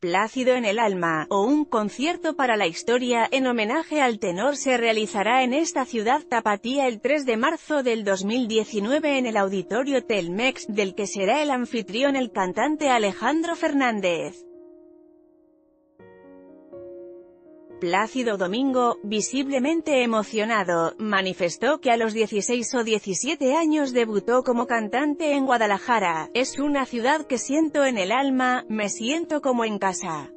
Plácido en el alma, o un concierto para la historia, en homenaje al tenor se realizará en esta ciudad tapatía el 3 de marzo del 2019 en el Auditorio Telmex, del que será el anfitrión el cantante Alejandro Fernández. Plácido Domingo, visiblemente emocionado, manifestó que a los 16 o 17 años debutó como cantante en Guadalajara, es una ciudad que siento en el alma, me siento como en casa.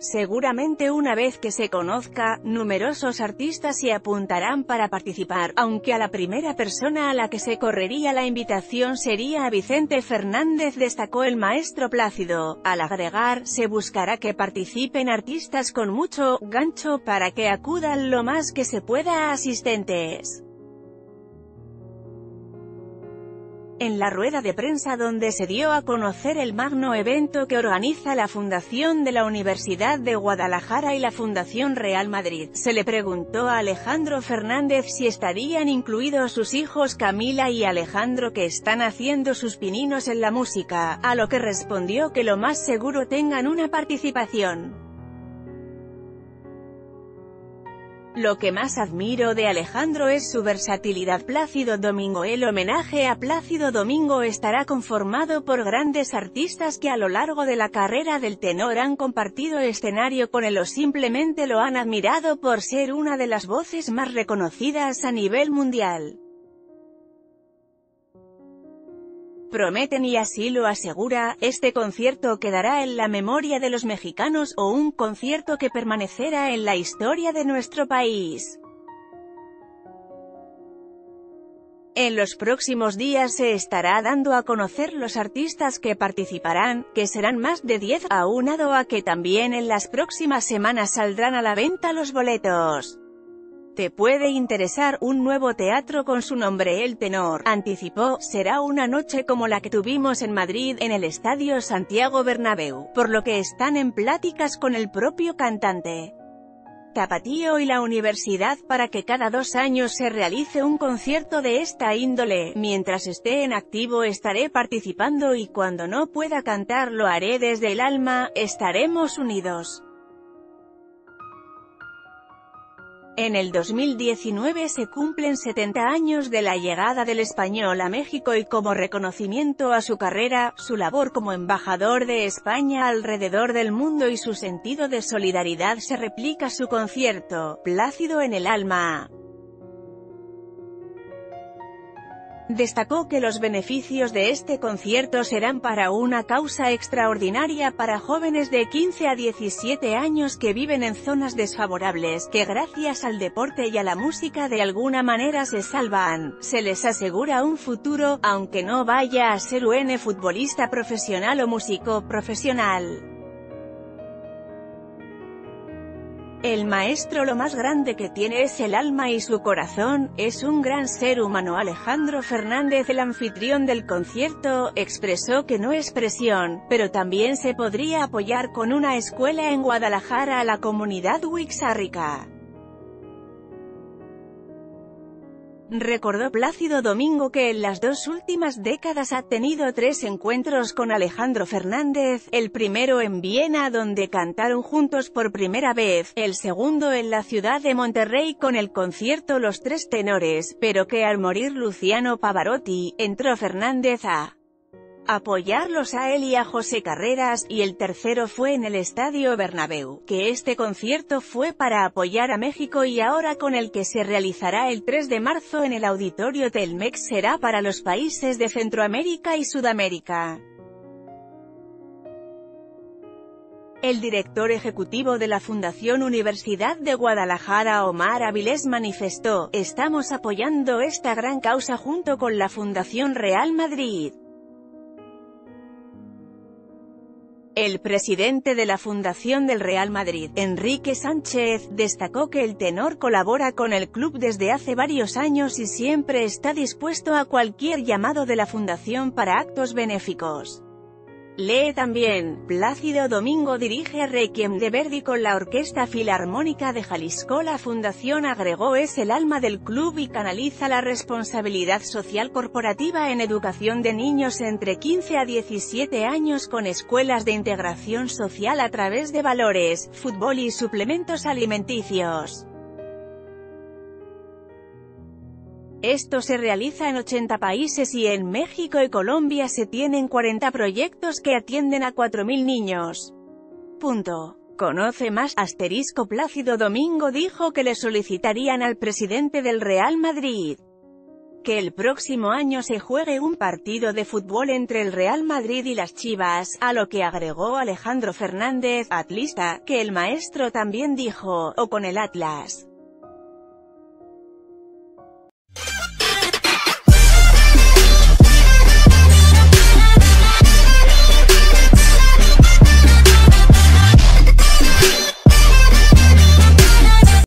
Seguramente una vez que se conozca, numerosos artistas se apuntarán para participar, aunque a la primera persona a la que se correría la invitación sería a Vicente Fernández destacó el maestro Plácido. Al agregar, se buscará que participen artistas con mucho gancho para que acudan lo más que se pueda a asistentes. En la rueda de prensa donde se dio a conocer el magno evento que organiza la Fundación de la Universidad de Guadalajara y la Fundación Real Madrid, se le preguntó a Alejandro Fernández si estarían incluidos sus hijos Camila y Alejandro que están haciendo sus pininos en la música, a lo que respondió que lo más seguro tengan una participación. Lo que más admiro de Alejandro es su versatilidad Plácido Domingo El homenaje a Plácido Domingo estará conformado por grandes artistas que a lo largo de la carrera del tenor han compartido escenario con él o simplemente lo han admirado por ser una de las voces más reconocidas a nivel mundial. Prometen y así lo asegura, este concierto quedará en la memoria de los mexicanos, o un concierto que permanecerá en la historia de nuestro país. En los próximos días se estará dando a conocer los artistas que participarán, que serán más de 10, aunado a que también en las próximas semanas saldrán a la venta los boletos. Te puede interesar un nuevo teatro con su nombre El Tenor, anticipó, será una noche como la que tuvimos en Madrid, en el Estadio Santiago Bernabéu, por lo que están en pláticas con el propio cantante. Tapatío y la universidad para que cada dos años se realice un concierto de esta índole, mientras esté en activo estaré participando y cuando no pueda cantar lo haré desde el alma, estaremos unidos. En el 2019 se cumplen 70 años de la llegada del español a México y como reconocimiento a su carrera, su labor como embajador de España alrededor del mundo y su sentido de solidaridad se replica su concierto, Plácido en el alma. Destacó que los beneficios de este concierto serán para una causa extraordinaria para jóvenes de 15 a 17 años que viven en zonas desfavorables, que gracias al deporte y a la música de alguna manera se salvan, se les asegura un futuro, aunque no vaya a ser un futbolista profesional o músico profesional. El maestro lo más grande que tiene es el alma y su corazón, es un gran ser humano Alejandro Fernández el anfitrión del concierto, expresó que no es presión, pero también se podría apoyar con una escuela en Guadalajara a la comunidad wixárrica. Recordó Plácido Domingo que en las dos últimas décadas ha tenido tres encuentros con Alejandro Fernández, el primero en Viena donde cantaron juntos por primera vez, el segundo en la ciudad de Monterrey con el concierto Los Tres Tenores, pero que al morir Luciano Pavarotti, entró Fernández a apoyarlos a él y a José Carreras, y el tercero fue en el Estadio Bernabéu, que este concierto fue para apoyar a México y ahora con el que se realizará el 3 de marzo en el Auditorio Telmex será para los países de Centroamérica y Sudamérica. El director ejecutivo de la Fundación Universidad de Guadalajara Omar Avilés manifestó, estamos apoyando esta gran causa junto con la Fundación Real Madrid. El presidente de la Fundación del Real Madrid, Enrique Sánchez, destacó que el tenor colabora con el club desde hace varios años y siempre está dispuesto a cualquier llamado de la Fundación para actos benéficos. Lee también, Plácido Domingo dirige Requiem de Verdi con la Orquesta Filarmónica de Jalisco La fundación agregó es el alma del club y canaliza la responsabilidad social corporativa en educación de niños entre 15 a 17 años con escuelas de integración social a través de valores, fútbol y suplementos alimenticios. Esto se realiza en 80 países y en México y Colombia se tienen 40 proyectos que atienden a 4.000 niños. Punto. Conoce más, asterisco Plácido Domingo dijo que le solicitarían al presidente del Real Madrid que el próximo año se juegue un partido de fútbol entre el Real Madrid y las Chivas, a lo que agregó Alejandro Fernández, atlista, que el maestro también dijo, o con el Atlas.